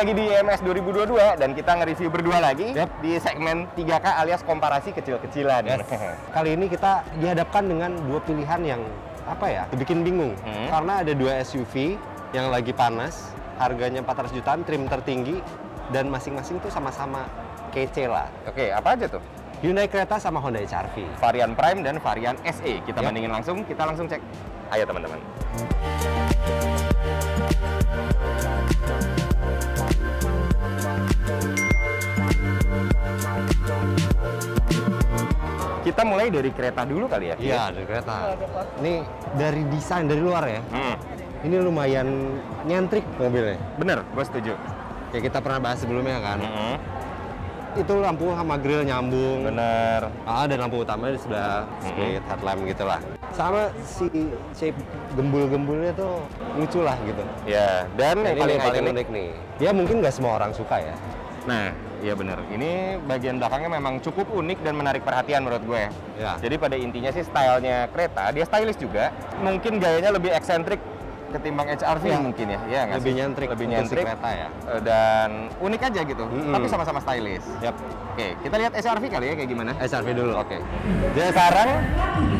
lagi di IMS 2022 dan kita nge-review berdua lagi Yap. di segmen 3K alias komparasi kecil-kecilan. Yes. Kali ini kita dihadapkan dengan dua pilihan yang apa ya, bikin bingung. Hmm. Karena ada dua SUV yang lagi panas, harganya 400 jutaan, trim tertinggi, dan masing-masing tuh sama-sama kece lah. Oke, apa aja tuh? Hyundai Creta sama Honda HR-V. Varian Prime dan varian SE. Kita Yap. bandingin langsung, kita langsung cek. Ayo teman-teman. Kita mulai dari kereta dulu kali ya? Iya, dari kereta. Ini dari desain dari luar ya. Hmm, Ini lumayan nyentrik mobilnya. bener, gue setuju. Kayak kita pernah bahas sebelumnya kan. Hmm, Itu lampu sama grill nyambung. bener. Ah, dan lampu utama di sebelah split headlamp gitu lah. Sama si shape gembul-gembulnya tuh lucu lah gitu. Ya, dan yang Ini paling paling unik nih. Ya mungkin nggak semua orang suka ya. Nah, iya bener. Ini bagian belakangnya memang cukup unik dan menarik perhatian menurut gue. Ya. Jadi pada intinya sih stylenya kereta, dia stylish juga. Mungkin gayanya lebih eksentrik ketimbang HRV Ya. mungkin ya. Nggak Lebih sih? nyentrik Lebih nyentrik. kereta ya. Eh, Dan unik aja gitu, Mm-mm. tapi sama-sama stylish. Yap. Oke, kita lihat SRV kali ya kayak gimana. SRV dulu. Oke. Dia Sekarang,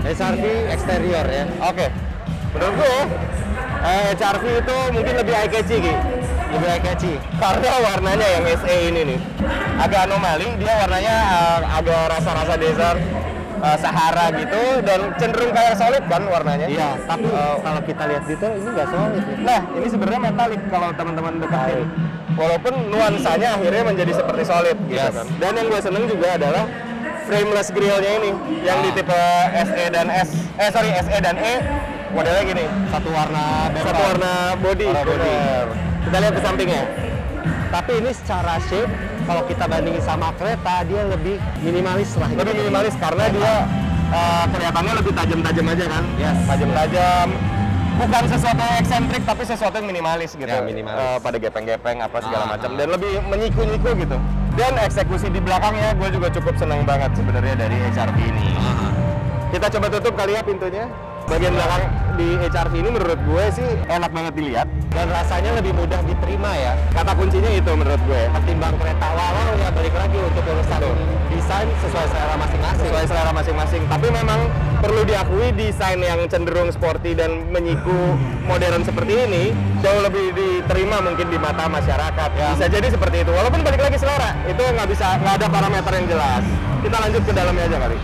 SRV eksterior ya. oke. Menurut gue, eh, HRV itu mungkin lebih eye catchy, Ki. Lebih catchy. Karena warnanya yang SE ini nih agak anomali, dia warnanya uh, agak rasa-rasa desert, uh, Sahara gitu dan cenderung kayak solid kan warnanya. Iya, tapi Uh, kalau kita lihat detail ini nggak solid ya. nah ini sebenarnya metalik kalau teman-teman deketin. Walaupun nuansanya akhirnya menjadi seperti solid gitu Yes. kan. Dan yang gue seneng juga adalah frameless grillnya ini yang di Ah. tipe SE dan S, eh sorry SE dan E modelnya gini. Satu warna. Satu warna body. Warna body. bener. Kita lihat ke sampingnya. Tapi ini secara shape kalau kita bandingin sama kereta dia lebih minimalis lah. lebih gitu. minimalis karena dia uh, kelihatannya lebih tajam-tajam aja kan Yes. tajam-tajam bukan sesuatu yang eksentrik tapi sesuatu yang minimalis gitu Ya, minimalis. Uh, pada gepeng-gepeng apa segala Ah, macam ah. dan lebih menyiku-nyiku gitu dan eksekusi di belakangnya gue juga cukup senang banget sebenarnya dari HRV ini Ah. kita coba tutup kali ya pintunya bagian belakang di HRV ini menurut gue sih enak banget dilihat Dan rasanya lebih mudah diterima ya kata kuncinya itu menurut gue ketimbang kereta walau ya balik lagi untuk urusan desain sesuai selera masing-masing. sesuai selera masing-masing. Tapi memang perlu diakui desain yang cenderung sporty dan menyiku modern seperti ini jauh lebih diterima mungkin di mata masyarakat. Bisa jadi seperti itu. Walaupun balik lagi selera, itu nggak bisa nggak ada parameter yang jelas. Kita lanjut ke dalamnya aja kali.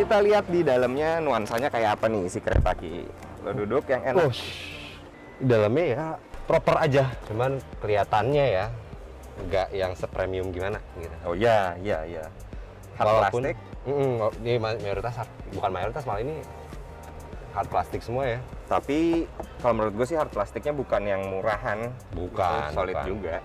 Kita lihat di dalamnya nuansanya kayak apa nih si kereta ki. Lo duduk yang enak. Oh, di dalamnya ya proper aja. Cuman kelihatannya ya nggak yang sepremium gimana gitu. Oh iya, iya, iya. Hard Walaupun plastik. Oh, ini ma- mayoritas bukan mayoritas malah ini hard plastik semua ya. Tapi kalau menurut gue sih hard plastiknya bukan yang murahan, Bukan, solid bukan. juga.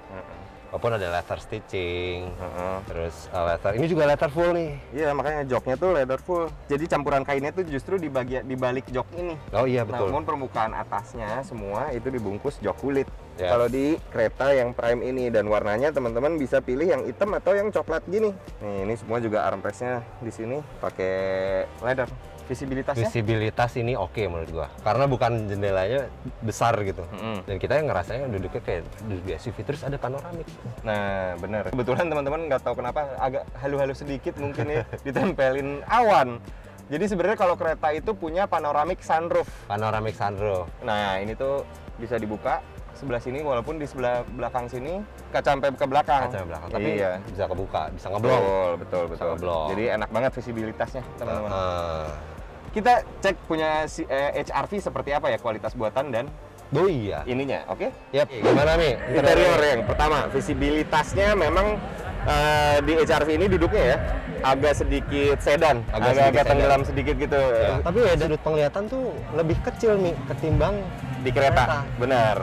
Walaupun ada leather stitching, Heeh. terus uh, leather ini juga leather full nih. Iya makanya joknya tuh leather full. Jadi campuran kainnya tuh justru di bagian di balik jok ini. Oh iya betul. Namun permukaan atasnya semua itu dibungkus jok kulit. Ya. Kalau di kereta yang prime ini dan warnanya teman-teman bisa pilih yang hitam atau yang coklat gini. Nih ini semua juga armrestnya di sini pakai leather. Visibilitasnya Visibilitas ini oke menurut gua. Karena bukan jendelanya besar gitu. Mm-mm. Dan kita yang ngerasanya duduknya kayak duduk di SUV terus ada panoramik. Nah, bener. Kebetulan teman-teman nggak tahu kenapa agak halu-halu sedikit mungkin ya ditempelin awan. Jadi sebenarnya kalau kereta itu punya panoramic sunroof. Panoramik sunroof. Nah, ini tuh bisa dibuka sebelah sini walaupun di sebelah belakang sini kaca sampai ke belakang. Kaca belakang. Tapi iya. bisa kebuka, bisa ngeblok. Betul, betul, betul. ngeblok. Jadi enak banget visibilitasnya, teman-teman. Heeh. Kita cek punya si, eh, HRV seperti apa ya kualitas buatan dan Oh iya. ininya, oke? Yap. Gimana nih? Interior yang pertama, visibilitasnya memang eh, di HRV ini duduknya ya agak sedikit sedan, Agak agak, sedikit sedan. tenggelam sedikit gitu Ya, tapi ya dari penglihatan tuh lebih kecil nih ketimbang di kereta. Kereta. Benar,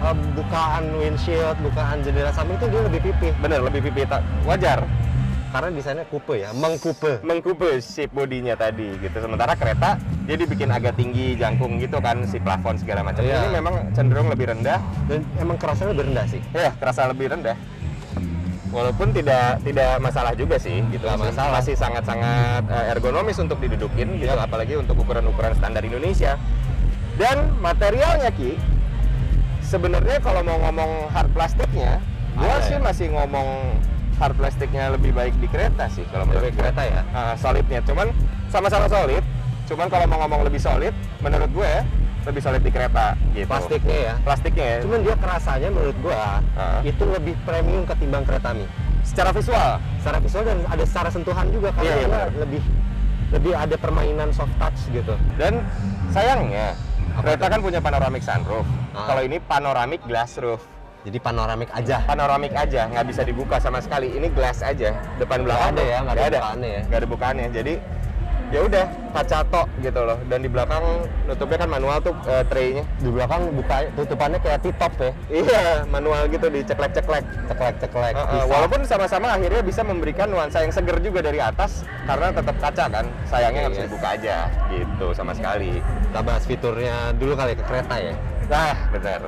uh, bukaan windshield, bukaan jendela samping tuh dia lebih pipih. benar lebih pipih. Wajar. Karena desainnya coupe ya, mengkupe. mengkupe shape bodinya tadi gitu. Sementara kereta dia dibikin agak tinggi jangkung gitu kan si plafon segala macam. Iya. Ini memang cenderung lebih rendah. Dan emang kerasnya lebih rendah sih. Ya, kerasa lebih rendah. Walaupun tidak tidak masalah juga sih gitu. Masih- masalah. Masih sangat-sangat eh, ergonomis untuk didudukin gitu Iya. apalagi untuk ukuran-ukuran standar Indonesia. Dan materialnya Ki sebenarnya kalau mau ngomong hard plastiknya, gua sih ya? masih ngomong hard plastiknya lebih baik di kereta sih kalau menurut Lebih gue. kereta ya? Ah, solidnya, cuman sama-sama solid. Cuman kalau mau ngomong lebih solid, menurut gue lebih solid di kereta gitu. Plastiknya ya. Plastiknya ya. Cuman dia kerasanya menurut gua Ah. itu lebih premium ketimbang kereta Mi. secara visual Secara visual dan ada secara sentuhan juga karena Iya, iya, benar. lebih lebih ada permainan soft touch gitu. dan sayangnya Apa kereta itu? kan punya panoramic sunroof. Ah. Kalau ini panoramic glass roof. Jadi panoramik aja. Panoramic aja, nggak bisa dibuka sama sekali. Ini glass aja, depan belakang ada ya, nggak ada bukaannya ya. Nggak ada bukaannya. Jadi ya udah kaca tok gitu loh. Dan di belakang nutupnya kan manual tuh eh, tray-nya. Di belakang buka tutupannya kayak T-top ya. Iya, manual gitu diceklek-ceklek. Ceklek-ceklek. Uh, uh, walaupun sama-sama akhirnya bisa memberikan nuansa yang seger juga dari atas karena tetap kaca kan. Sayangnya nggak bisa Yes. dibuka aja gitu sama sekali. kita bahas fiturnya dulu kali ke kereta ya. Nah, benar.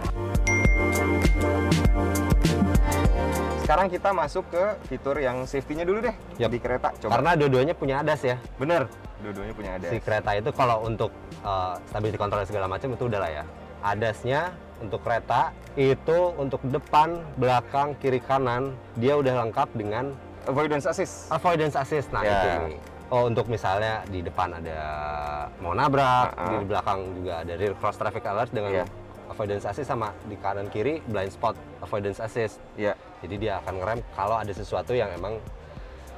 Sekarang kita masuk ke fitur yang safety-nya dulu deh Yap. di kereta. Coba. Karena dua-duanya punya ADAS ya. bener, dua-duanya punya ada. Si kereta itu kalau untuk uh, stability control segala macam itu udah lah ya. ADAS-nya untuk kereta itu untuk depan, belakang, kiri, kanan dia udah lengkap dengan Avoidance assist. avoidance assist. Nah, Ya. itu nih. Oh, untuk misalnya di depan ada mau nabrak, Uh-uh. di belakang juga ada rear cross traffic alert dengan Iya. Avoidance assist sama di kanan kiri blind spot avoidance assist. Ya, Jadi dia akan ngerem kalau ada sesuatu yang emang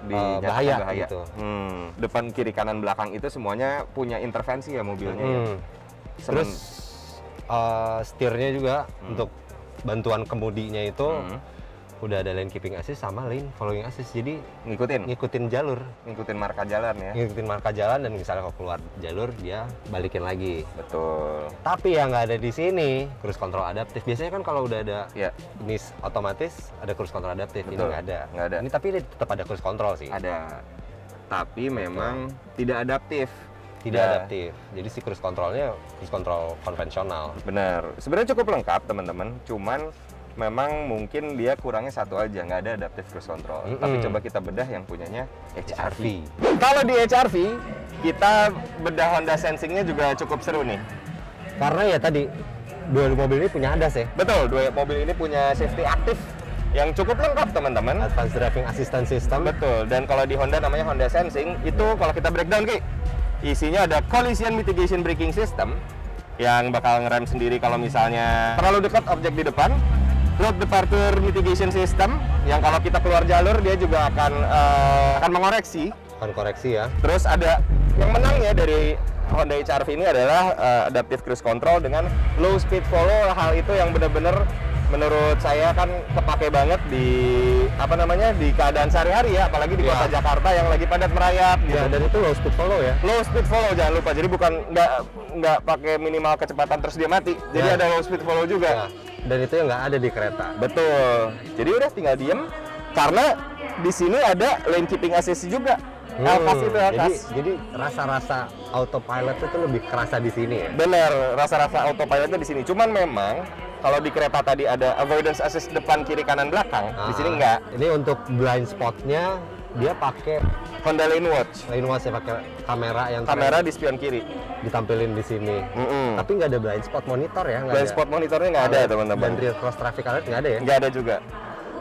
di Eh, jatuhkan bahaya gitu. Hmm, depan, kiri, kanan, belakang itu semuanya punya intervensi ya mobilnya ya. Hmm. Semen- Terus eh, setirnya juga Hmm. untuk bantuan kemudinya itu Hmm, udah ada lane keeping assist sama lane following assist. Jadi ngikutin, ngikutin jalur, ngikutin marka jalan ya. ngikutin marka jalan dan misalnya kalau keluar jalur dia balikin lagi. Betul. Tapi yang nggak ada di sini cruise control adaptif. Biasanya kan kalau udah ada Ya, NIS otomatis ada cruise control adaptif. Ini Betul. nggak ada. Nggak ada. Ini tapi ini tetap ada cruise control sih. ada. Tapi memang tidak adaptif. Tidak Ya. adaptif. Jadi si cruise controlnya cruise control konvensional. Benar. Sebenarnya cukup lengkap teman-teman. Cuman memang mungkin dia kurangnya satu aja, nggak ada adaptive cruise control. Mm-mm. Tapi coba kita bedah yang punyanya HRV. HRV. Kalau di HRV, kita bedah Honda Sensing-nya juga cukup seru nih. Karena ya tadi dua mobil ini punya ADAS ya. Betul, dua mobil ini punya safety aktif yang cukup lengkap teman-teman. Advanced Driving Assistance System. Betul. Dan kalau di Honda namanya Honda Sensing, itu kalau kita breakdown Ki, isinya ada collision mitigation braking system yang bakal ngerem sendiri kalau misalnya terlalu dekat objek di depan. Road departure mitigation system yang kalau kita keluar jalur dia juga akan eh, akan mengoreksi. Akan koreksi ya. Terus ada yang menang ya dari Honda HR-V ini adalah eh, adaptive cruise control dengan low speed follow. Hal itu yang benar-benar menurut saya kan kepake banget di apa namanya di keadaan sehari-hari ya, apalagi di Ya. kota Jakarta yang lagi padat merayap gitu. Ya, dan itu low speed follow ya. Low speed follow jangan lupa. Jadi bukan nggak nggak pakai minimal kecepatan terus dia mati. Jadi Ya. ada low speed follow juga. Ya. Dan itu yang nggak ada di kereta. Betul. Jadi udah tinggal diem karena di sini ada lane keeping assist juga. Elkas itu Hmm, jadi, jadi rasa-rasa autopilot itu lebih kerasa di sini ya. Bener, rasa-rasa autopilotnya di sini. Cuman memang kalau di kereta tadi ada avoidance assist depan, kiri, kanan, belakang. Di sini Ah, enggak. Ini untuk blind spotnya dia pakai Honda Lane Watch. lane watch ya pakai kamera yang Kamera di spion kiri. ditampilin di sini. Mm-mm. Tapi nggak ada blind spot monitor ya, Blind ada. spot monitornya nggak ada Dan teman-teman. rear cross traffic alert nggak ada ya? Nggak ada juga.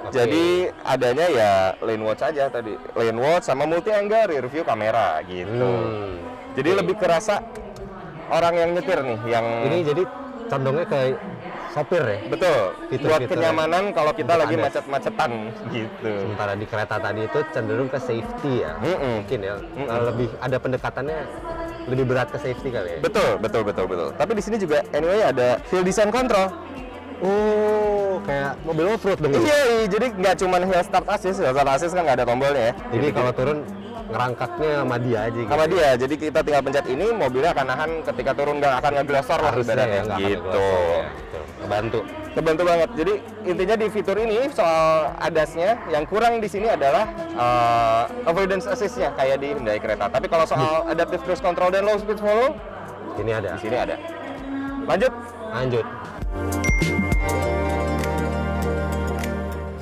Oke. Jadi adanya ya lane watch aja tadi. Lane watch sama multi angle rear view kamera gitu. Hmm. Jadi lebih kerasa orang yang nyetir nih yang Ini jadi condongnya ke sopir ya. betul Fitur-fitur buat kenyamanan kalau kita untuk lagi macet-macetan gitu. Sementara di kereta tadi itu cenderung ke safety ya. Mm-mm. Mungkin ya. Mm-mm. Eh, Lebih ada pendekatannya lebih berat ke safety kali ya. Betul, betul, betul, betul. Tapi di sini juga anyway ada hill descent control. Oh, kayak mobil off-road dong. ini. Iya, iya, jadi nggak cuma hill start assist, hill start assist kan nggak ada tombolnya ya. Jadi kalau turun ngerangkaknya sama dia aja gitu. sama dia, jadi kita tinggal pencet ini, mobilnya akan nahan ketika turun nggak akan ngeglosor lah ibaratnya ya, nggak akan Ngebantu. Kebantu banget. Jadi intinya di fitur ini soal adasnya yang kurang di sini adalah uh, avoidance assist-nya kayak di Hyundai kereta. Tapi kalau soal adaptive cruise control dan low speed follow Ini ada. di sini ada. Lanjut. Lanjut.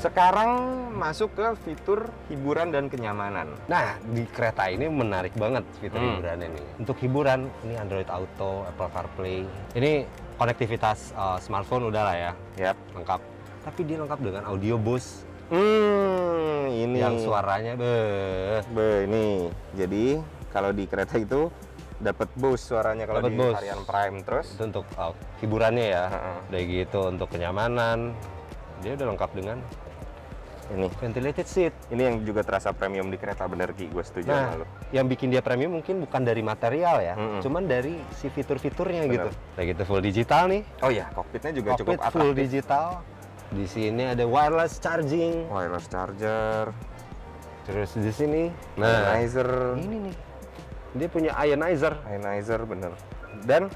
Sekarang masuk ke fitur hiburan dan kenyamanan. Nah, di kereta ini menarik banget fitur Hmm. hiburannya nih. Untuk hiburan, ini Android Auto, Apple CarPlay. Ini konektivitas uh, smartphone udah lah ya, Yap. lengkap. Tapi dia lengkap dengan audio Bose Hmm, ini yang suaranya beh. Be, ini. Jadi kalau di kereta itu dapat boost suaranya kalau Dapet di boost. varian Prime terus. Itu untuk uh, hiburannya ya. Heeh. Udah gitu untuk kenyamanan. Dia udah lengkap dengan Ini. ventilated seat. Ini yang juga terasa premium di kereta bener Ki, gue setuju Nah, sama lu. yang bikin dia premium mungkin bukan dari material ya, Mm-mm. cuman dari si fitur-fiturnya gitu. Kayak gitu full digital nih, Oh iya, kokpitnya juga cockpit cukup full atraktif. digital. Di sini ada wireless charging. Wireless charger, Terus di sini, nah ionizer, ini nih, dia punya ionizer. ionizer bener. Dan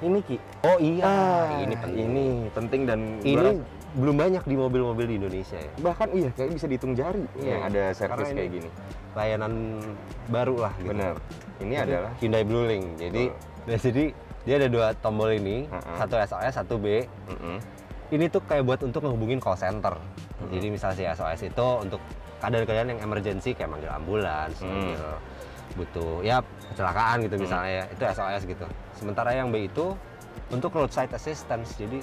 Ini ki. Oh iya, ini penting. Ah, ini penting dan Ini belum banyak di mobil-mobil di Indonesia ya. bahkan iya kayak bisa dihitung jari Iya, yang ada servis kayak ini- gini. Layanan baru lah gitu. Bener. Ini Itu adalah Hyundai Blue Link. Jadi, nah, jadi dia ada dua tombol ini, Heeh. satu SOS, satu B. Mm-mm. ini tuh kayak buat untuk ngehubungin call center. Jadi misalnya si SOS itu untuk keadaan-keadaan yang emergency kayak manggil ambulans, Hmm. manggil butuh ya kecelakaan gitu misalnya ya, itu SOS gitu. Sementara yang B itu untuk roadside assistance. Jadi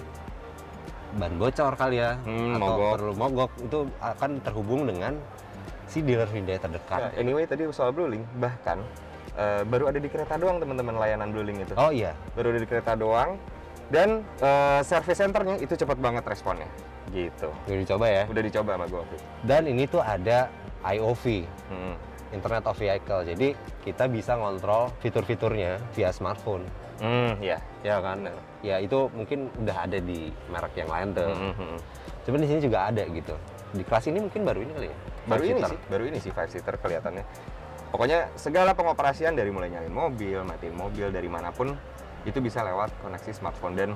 ban bocor kali ya Hmm, atau mogok. perlu mogok itu akan terhubung dengan si dealer Hyundai Nah, terdekat. anyway tadi soal Blue Link bahkan eh, baru ada di kereta doang teman-teman layanan Blue Link itu. Oh iya, Baru ada di kereta doang dan eh, service centernya itu cepat banget responnya. Gitu. udah dicoba ya. Udah dicoba sama gue. Dan ini tuh ada IOV, Hmm. Internet of Vehicle. Jadi kita bisa ngontrol fitur-fiturnya via smartphone. Hmm, ya. ya kan ya itu mungkin udah ada di merek yang lain tuh Hmm, hmm, hmm. cuman di sini juga ada gitu di kelas ini mungkin baru ini kali ya Baru Five ini seater. sih, baru ini sih five seater kelihatannya. Pokoknya segala pengoperasian dari mulai nyalain mobil, matiin mobil dari mana pun itu bisa lewat koneksi smartphone dan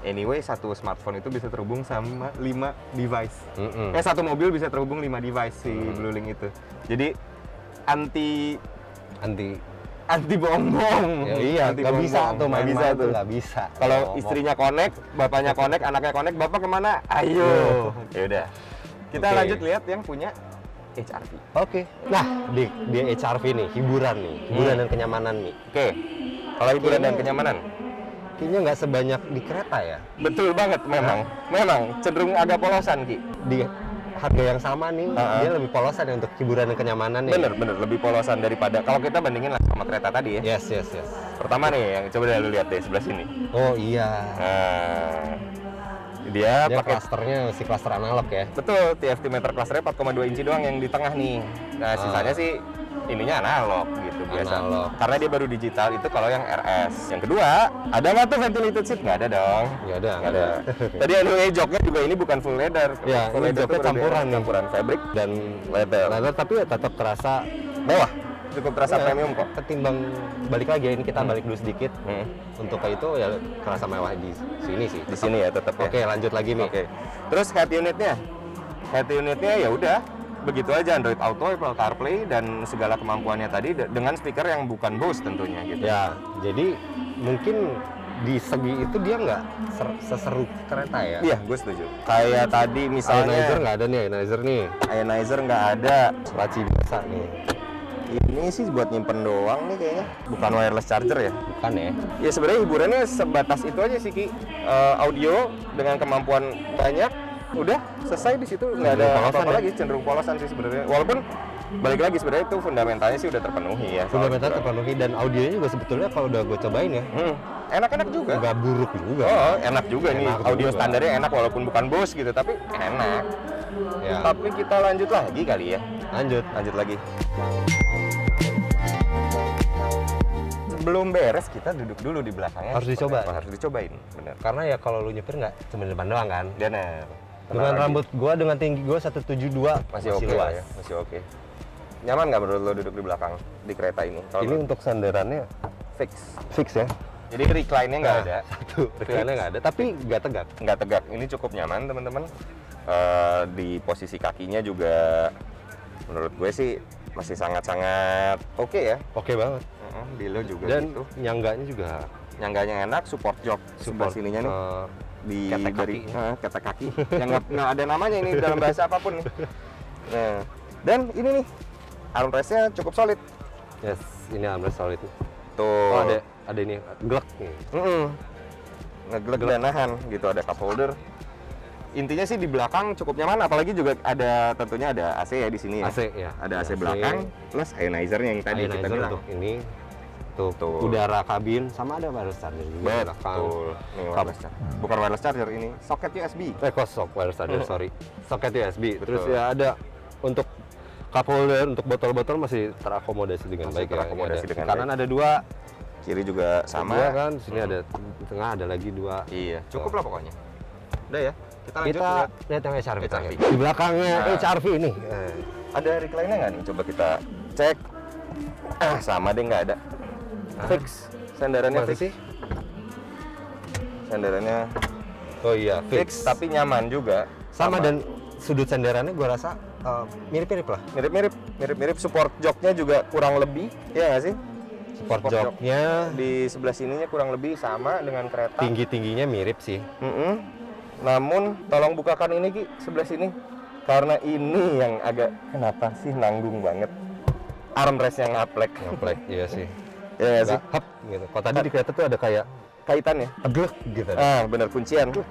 anyway satu smartphone itu bisa terhubung sama 5 device. Mm-mm. Eh satu mobil bisa terhubung 5 device si Hmm. Blue Link itu. Jadi anti anti anti bohong-bohong. ya, iya Anti nggak bisa tuh Nggak main bisa tuh. nggak bisa Kalau istrinya connect, bapaknya connect, anaknya connect, bapak ke mana? Ayo. Ya udah. Kita Oke. lanjut lihat yang punya HRV. oke nah di di HRV nih hiburan nih hiburan Hmm. dan kenyamanan nih Oke. Kalau hiburan dan kenyamanan, kayaknya nggak sebanyak di kereta ya betul banget memang. Memang cenderung agak polosan ki. di harga yang sama nih Ha-ha. dia lebih polosan ya untuk hiburan dan kenyamanan nih Bener bener lebih polosan daripada kalau kita bandingin lah sama kereta tadi ya. yes yes yes Pertama nih yang coba deh lu lihat deh sebelah sini. oh iya Nah, dia, dia pakai klasternya si klaster analog ya betul TFT meter clusternya 4,2 inci doang yang di tengah nih. Nah sisanya Ah. sih ininya analog gitu biasa. Analog. Karena dia baru digital itu kalau yang RS. Yang kedua ada nggak tuh ventilated seat? Nggak ada dong. nggak ada Nggak ada. Tadi anyway joknya juga ini bukan full leather. Ya, full ini joknya campuran campuran fabric dan leather. leather tapi ya tetap terasa Mewah. Cukup terasa ya, premium kok. ketimbang balik lagi ya ini kita balik dulu sedikit Hmm. untuk ke itu ya kerasa mewah di sini sih Di sini ya tetap ya. oke lanjut lagi nih Oke. Terus head unitnya, head unitnya ya udah begitu aja Android Auto, Apple CarPlay dan segala kemampuannya tadi de- dengan speaker yang bukan Bose tentunya gitu. ya jadi mungkin di segi itu dia nggak ser- seseru kereta ya Iya, gue setuju. Kayak tadi ionizer misalnya nggak ada nih ionizer nih ionizer nggak ada. laci biasa nih Ini sih buat nyimpen doang nih kayaknya. Bukan wireless charger ya. bukan ya Ya sebenarnya hiburannya sebatas itu aja sih Ki. Eh, audio dengan kemampuan banyak, udah selesai di situ nggak ada apa-apa ya? lagi cenderung polosan sih sebenarnya. Walaupun balik lagi sebenarnya itu fundamentalnya sih udah terpenuhi ya. fundamental terpenuhi dan audionya juga sebetulnya kalau udah gue cobain ya Hmm, enak-enak juga. nggak buruk juga Oh, enak juga nih. Enak Audio juga. standarnya enak walaupun bukan Bose gitu, tapi enak. ya Tapi kita lanjut lagi kali ya. lanjut Lanjut lagi. Belum beres, kita duduk dulu di belakangnya. Harus dicoba. Harus dicobain, bener. karena ya kalau lu nyetir nggak cuma di depan doang kan Bener. Dengan lagi. rambut gua dengan tinggi gua 172 masih oke lah ya, masih oke. Nyaman nggak menurut lo duduk di belakang di kereta ini? Kalau ini untuk sandarannya fix. fix ya Jadi recline-nya nggak Nah, ada. Satu, recline-nya nggak ada, tapi nggak tegak. nggak tegak. Ini cukup nyaman teman-teman. Eh, di posisi kakinya juga menurut gue sih masih sangat-sangat oke ya. Oke banget. Heeh, di lo juga Dan gitu. nyangganya juga Nyangganya enak, support jok sebelah support sininya nih. eh, di ketek dari kakinya. eh, ketek kaki yang nggak ada namanya ini dalam bahasa apa pun nih. Nah, dan ini nih armrestnya cukup solid. yes, ini armrest solid. Tuh. Oh, ada ada ini glek nih. Mm-mm. Ngeglek dan nahan gitu ada cup holder. Intinya sih di belakang cukup nyaman apalagi juga ada tentunya ada AC ya di sini ya. AC ya. Ada AC belakang plus ionizer-nya yang tadi kita Ionizer bilang. untuk ini tuh, Tuh. udara kabin sama ada wireless charger juga. Betul. Nih wireless charger. Bukan wireless charger ini, soket USB. Eh kosong wireless charger, Hmm. sorry. Soket USB. Terus Betul. ya ada untuk cup holder untuk botol-botol masih terakomodasi dengan Masih baik ya. Terakomodasi ada- dengan kanan ada dua, Kiri juga sama. dua kan. Sini ada di tengah ada lagi dua. Iya, cukup lah pokoknya. Udah ya. Kita lanjut Kita lihat. yang HRV HRV. Di belakangnya Nah. HRV ini. Ada recline-nya nggak nih? Coba kita cek. Ah, sama deh nggak ada. Fix. Sandarannya fix. sih? Sandarannya Oh iya, fix, tapi nyaman juga. sama, dan sudut sandarannya gua rasa eh, mirip-mirip lah. mirip-mirip, mirip-mirip support joknya juga kurang lebih, ya nggak sih? Support Support jok. joknya Di sebelah sininya kurang lebih sama dengan kereta. tinggi-tingginya mirip sih. Mm-mm. Namun tolong bukakan ini Ki sebelah sini karena ini yang agak kenapa sih nanggung banget armrest yang ngaplek Ngeplek, iya sih. ya nggak sih hap gitu. Kalau tadi di kereta tuh ada kayak kaitannya glek gitu. ah bener kuncian ada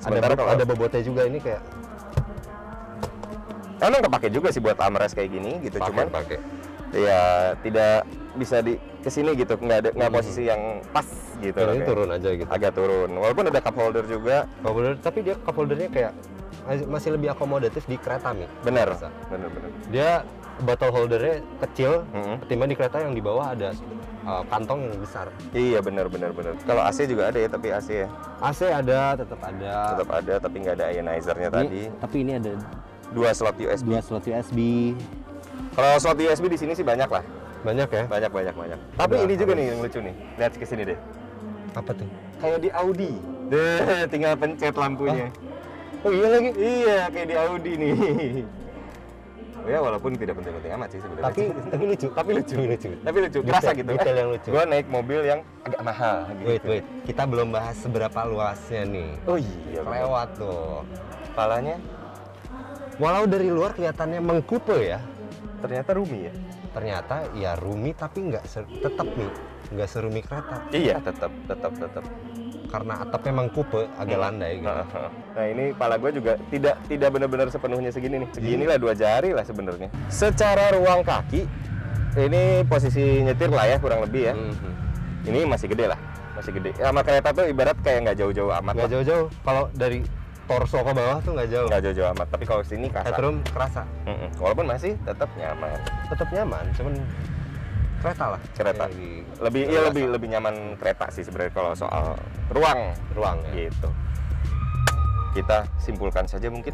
sementara bo- kalau ada bobotnya juga ini kayak emang kepake juga sih buat armrest kayak gini gitu cuman pakai. ya tidak bisa di ke sini gitu nggak ada nggak Hmm. posisi yang pas gitu ini kayak. turun aja gitu. agak turun walaupun ada cup holder juga Cup holder, tapi dia cup holdernya kayak masih- lebih akomodatif di kereta nih. benar benar benar Dia bottle holdernya kecil, Mm-mm. ketimbang di kereta yang di bawah ada uh, kantong yang besar. iya benar benar benar kalau AC juga ada ya tapi AC ya AC ada, tetap ada. tetap ada tapi nggak ada ionizer-nya Ini- tadi Tapi ini ada dua slot USB dua slot USB. Kalau slot USB di sini sih banyak lah, Banyak ya? banyak banyak banyak. Tapi Udah, ini juga harus. nih yang lucu nih. Lihat ke sini deh. Apa tuh? Kayak di Audi. Deh, tinggal pencet lampunya. Oh iya lagi. Iya, kayak di Audi nih. Ya walaupun tidak penting-penting amat sih sebenarnya. Tapi tapi lucu. tapi lucu, lucu. Tapi lucu, kerasa gitu. detail yang lucu. Gue naik mobil yang agak mahal gitu. Wait, wait. Kita belum bahas seberapa luasnya nih. Oh iya, bener. Lewat tuh. Kepalanya Walau dari luar kelihatannya mengkupe ya, ternyata roomy ya. ternyata ya rumi tapi nggak tetap nih nggak serumi kereta Iya, tetap, tetap, tetap. Karena atapnya mengkupe agak landai gitu. Nah ini pala gue juga tidak tidak benar-benar sepenuhnya segini nih. Segini lah dua jari lah sebenarnya. Secara ruang kaki ini posisi nyetir lah ya kurang lebih ya. Mhm. Ini masih gede lah, masih gede. Sama kereta tuh ibarat kayak nggak jauh-jauh amat. Nggak jauh-jauh. Kalau dari torso ke bawah tuh nggak jauh. Nggak jauh-jauh amat. Tapi kalau sini kasar. Headroom kerasa. Mm-mm. Walaupun masih tetap nyaman. Tetap nyaman, cuman kereta lah. Kereta. Lebih iya lebih lebih nyaman kereta sih sebenarnya kalau soal ruang ruang ya. gitu. Kita simpulkan saja mungkin.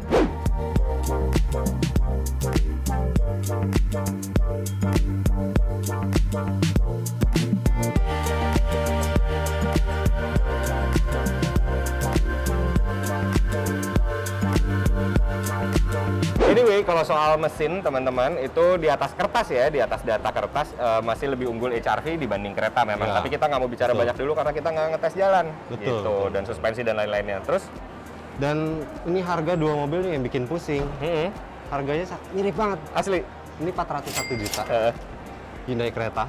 Anyway, kalau soal mesin teman-teman itu di atas kertas ya, di atas data kertas eh, masih lebih unggul HRV dibanding kereta memang. Ya. Tapi kita nggak mau bicara Betul. banyak dulu karena kita nggak ngetes jalan, Betul, gitu betul. dan suspensi dan lain-lainnya. Terus, Dan ini harga dua mobil nih yang bikin pusing. hmm, Harganya mirip banget. asli. Ini 401 juta. Eh, Hyundai kereta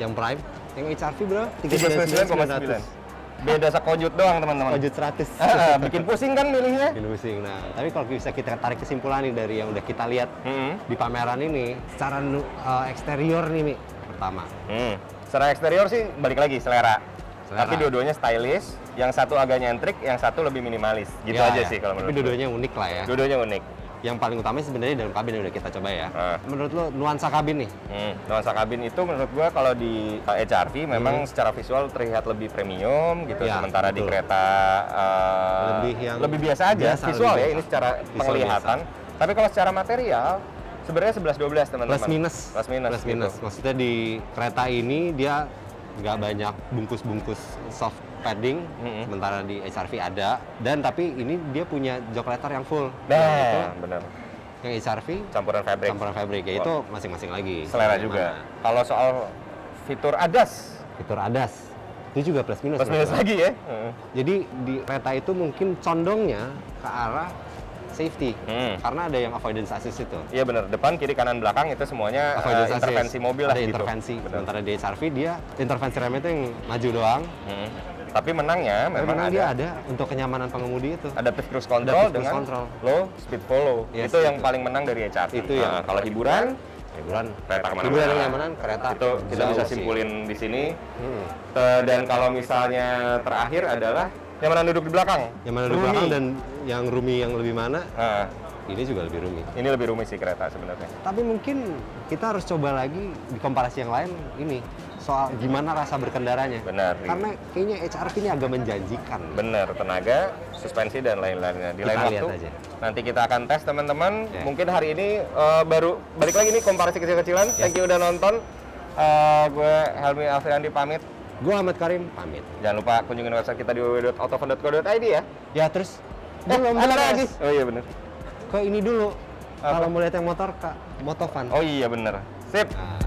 yang prime. Yang HRV berapa? 39,9. Beda sekojut doang teman-teman. Lanjut 100. Ah, bikin pusing kan milihnya? Bikin pusing. Nah, tapi kalau bisa kita tarik kesimpulan nih dari yang udah kita lihat Hmm, di pameran ini, secara uh, eksterior nih, Mi. Pertama, hmm. Secara eksterior sih balik lagi selera. Selera. Tapi dua-duanya stylish. Yang satu agak nyentrik, yang satu lebih minimalis. Gitu Ya, aja ya. sih kalau menurut Tapi dua-duanya unik lah ya. Dua-duanya unik. Yang paling utama sebenarnya dalam kabin yang udah kita coba ya. Ah. Menurut lo nuansa kabin nih? Hmm, nuansa kabin itu menurut gua kalau di uh, HRV memang Hmm. secara visual terlihat lebih premium gitu, Ya, sementara di betul. kereta uh, Lebih yang lebih biasa aja biasa, visual lebih ya biasa. ini secara Visual penglihatan. Tapi kalau secara material sebenarnya 11 12 teman-teman. Plus minus. Plus minus. Plus gitu. minus. Maksudnya di kereta ini dia nggak banyak bungkus-bungkus soft padding, Mm-mm. sementara di HRV ada. Dan tapi ini dia punya jok letter yang full. Nah, bener. yang HRV Campuran fabric. campuran fabric, ya itu masing-masing lagi. Selera Yang juga. mana. Kalau soal fitur ADAS, Fitur ADAS itu juga plus minus. plus minus lagi ya. Heeh. Jadi di kereta itu mungkin condongnya ke arah safety. Hmm. Karena ada yang avoidance assist itu. Iya bener, depan, kiri, kanan, belakang itu semuanya Avoidance assist. intervensi mobil lah ada gitu. intervensi. Bener. Sementara di HRV dia intervensi rem itu yang maju doang. Hmm. Tapi menangnya memang memang ada, dia ada untuk kenyamanan pengemudi itu. adaptive cruise control Adaptive dengan control. low speed follow. Yes, itu yang itu. paling menang dari HRV. Itu Nah, yang kalau hiburan hiburan kereta ke mana-mana. hiburan kenyamanan kereta itu kita bisa sih. simpulin di sini. Hmm. Dan kalau misalnya terakhir adalah nyaman duduk di belakang. yang mana di belakang dan yang roomy yang lebih mana Nah, ini juga lebih roomy ini lebih rumit sih kereta sebenarnya. tapi mungkin kita harus coba lagi di komparasi yang lain ini soal gimana rasa berkendaranya Benar. karena kayaknya HRV ini agak menjanjikan Bener, tenaga, suspensi dan lain-lainnya. Di Kita lain waktu aja. nanti kita akan tes teman-teman. Oke. Mungkin hari ini eh, baru balik lagi nih komparasi kecil-kecilan. Thank you udah nonton. Eh, gue Helmi Alfriandi pamit. gue Ahmad Karim pamit Jangan lupa kunjungin website kita di www.autofun.co.id ya. ya terus Eh, belum ada lagi. Oh iya bener. ke ini dulu kalau mau lihat yang motor kak Motovan Oh iya bener. Sip. Nah.